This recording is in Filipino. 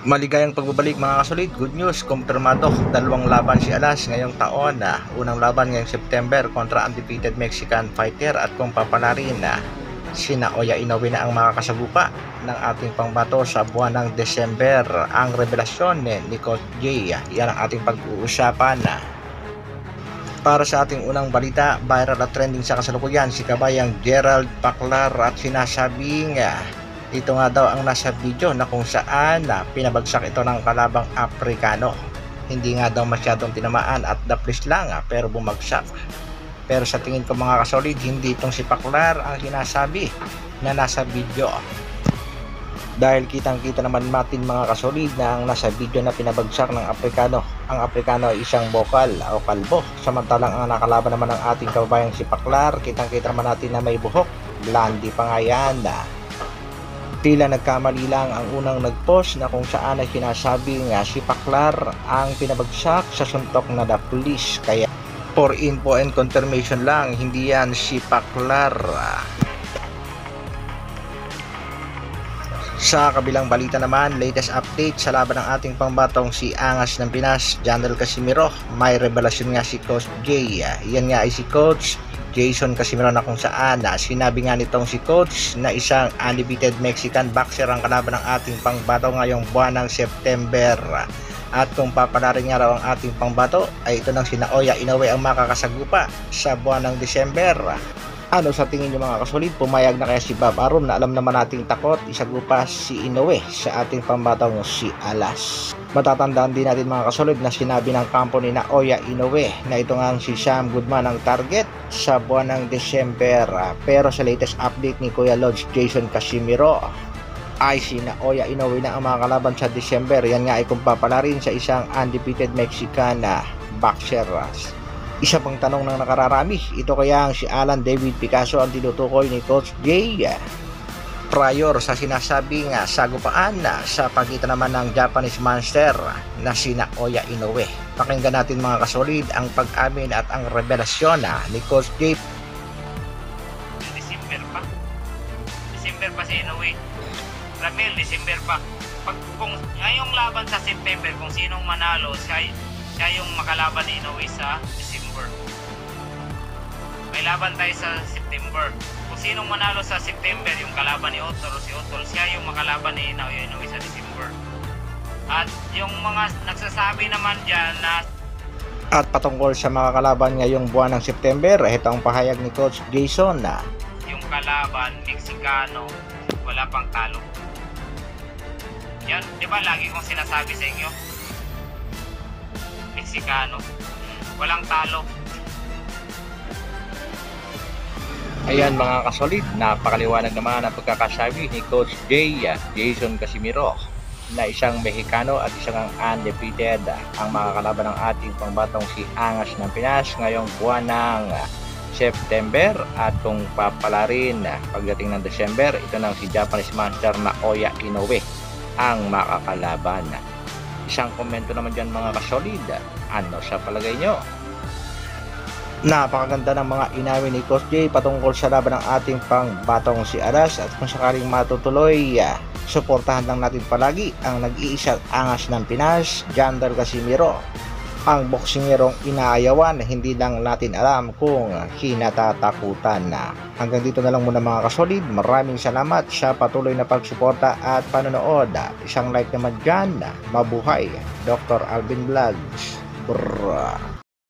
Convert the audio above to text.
Maligayang pagbabalik mga kasolid, good news, kumpirmado, dalawang laban si Alas ngayong taon na unang laban ngayong September kontra undefeated Mexican fighter at kung papalarin na sina Oya Inoue na ang makakasagupa ng ating pangbato sa buwan ng December. Ang revelasyon ni Nicole J. Yan ang ating pag-uusapan na para sa ating unang balita, viral at trending sa kasalukuyan si kabayang Gerald Paclar at sinasabing ah, ito nga daw ang nasa video na kung saan na pinabagsak ito ng kalabang Aprikano. Hindi nga daw masyadong tinamaan at daplis lang ah, pero bumagsak. Pero sa tingin ko mga kasolid, hindi itong si Paklar ang sinasabi na nasa video. Dahil kitang kita naman natin mga kasolid na ang nasa video na pinabagsak ng Aprikano. Ang Aprikano ay isang bokal o kalbo. Samantalang ang nakalaban naman ng ating kababayang si Paklar, kitang kita naman natin na may buhok. Blondie pa nga yan ah. Tila nagkamali lang ang unang nagpost na kung saan ay sinasabi nga si Paklar ang pinabagsak sa suntok na the police. Kaya for info and confirmation lang, hindi yan si Paklar. Sa kabilang balita naman, latest update sa laban ng ating pangbatong si Angas ng Pinas, Janel Casimiro. May revelasyon nga si Coach J. Yan nga ay si Coach Jason Casimiro na kung saan na sinabi nga nitong si Coach na isang undefeated Mexican boxer ang kalaban ng ating pangbato ngayong buwan ng September. At kung papalarin nga raw ang ating pangbato ay ito ng sina Oya Inoue ang makakasagupa sa buwan ng December. Ano sa tingin niyo mga kasolid? Pumayag na kaya si Bob Arum na alam naman nating takot isagupa si Inoue sa ating pambatong si Alas. Matatandaan din natin mga kasolid na sinabi ng kampo ni na Oya Inoue na ito nga si Sam Goodman ang target sa buwan ng December. Pero sa latest update ni Kuya Lodge Jason Casimiro ay si na Oya Inoue na ang mga kalaban sa December. Yan nga ay kung papalarin sa isang undefeated Mexican boxer. Isa pang tanong ng nakararami, ito kaya ang si Alan David Picasso ang tinutukoy ni Coach J prior sa sinasabing uh, sagupaan na sa pagitan naman ng Japanese Monster na sina Oya Inoue. Pakinggan natin mga kasolid ang pag-amin at ang revelasyon ni Coach J. December pa. December pa si Inoue. Ramil, December pa. Pag, kung ngayong laban sa September, kung sinong manalo, siya, siya yung makalaban ni Inoue sa December. May laban tayo sa September. Kung sinong manalo sa September, yung kalaban ni Otto, si Otto, siya yung makalaban ni Inoue, Inoue sa December. At yung mga nagsasabi naman dyan na At patungkol sa mga kalaban ngayong buwan ng September, ito ang pahayag ni Coach Jason na yung kalaban, Mexicano, wala pang talo. Yan, di ba lagi kong sinasabi sa inyo? Mexicano, walang talo. Ayan mga kasolid, napakaliwanag naman ang pagkakasabi ni Coach J. Jason Casimiro na isang Mexicano at isang ang undefeated ang mga kalaban ng ating pangbatong si Angas ng Pinas ngayong buwan ng September at kung papalarin pagdating ng December ito ng si Japanese Master na Oya Inoue ang makakalaban isang komento naman dyan mga kasolid ano sa palagay nyo Napakaganda ng mga inamin ni Coach J patungkol sa laban ng ating pang batong si Aras at kung sakaling matutuloy, uh, suportahan lang natin palagi ang nag-iisa angas ng Pinas, Jander Casimiro. Ang boksingerong inaayawan, hindi lang natin alam kung hinatatakutan na. Hanggang dito na lang muna mga kasolid. Maraming salamat sa patuloy na pagsuporta at panonood. Isang like naman dyan. Mabuhay. Dr. Alvin Vlogs. Brrrr.